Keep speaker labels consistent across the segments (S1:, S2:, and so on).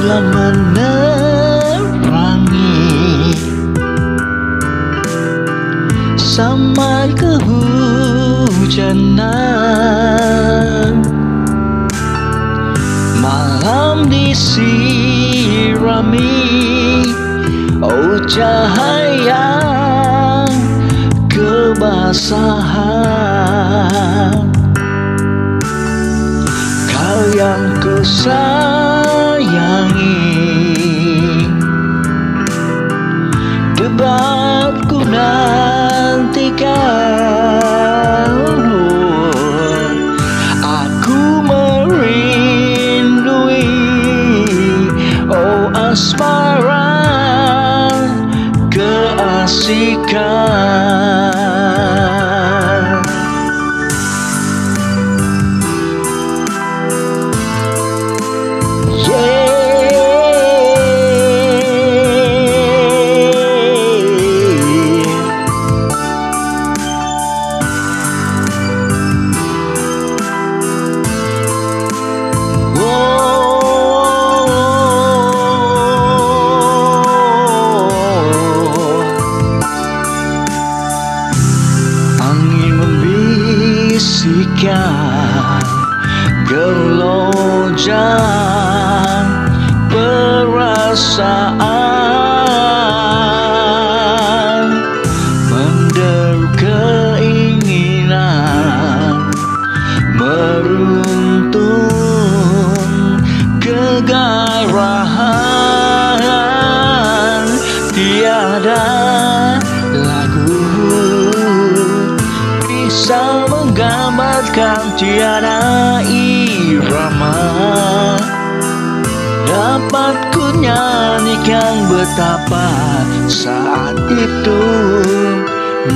S1: telah menerangi sampai kehujanan malam disirami oh cahaya kebasahan kau yang ku keasikan Gelojan perasaan Menderu keinginan Meruntun kegairahan Tiada menggambarkan tiada irama. Dapat ku nyanyikan betapa saat itu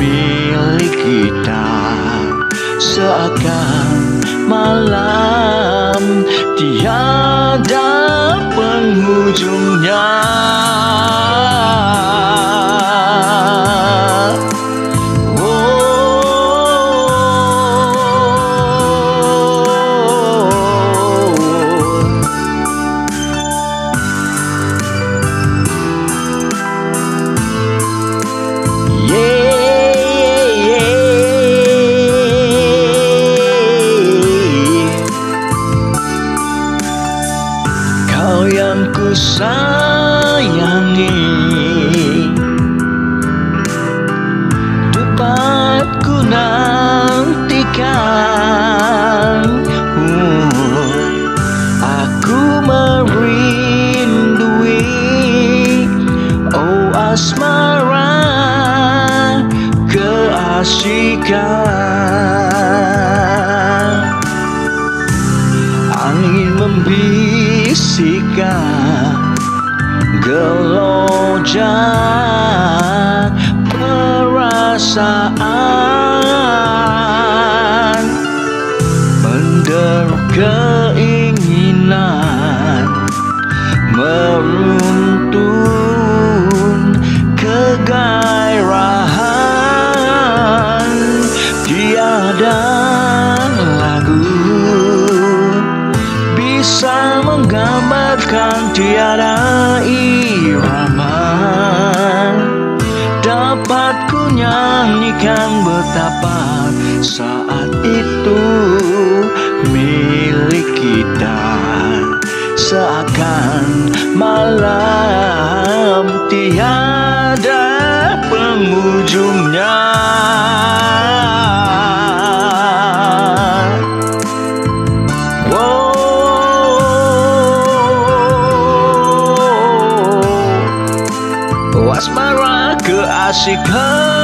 S1: milik kita. Seakan malam tiada penghujungnya Angin membisikkan Gelojan perasaan. Menderu Tiada lagu bisa menggambarkan tiada irama. Dapat ku nyanyikan betapa saat itu milik kita. Seakan malam tiada Watch my rock, as she comes.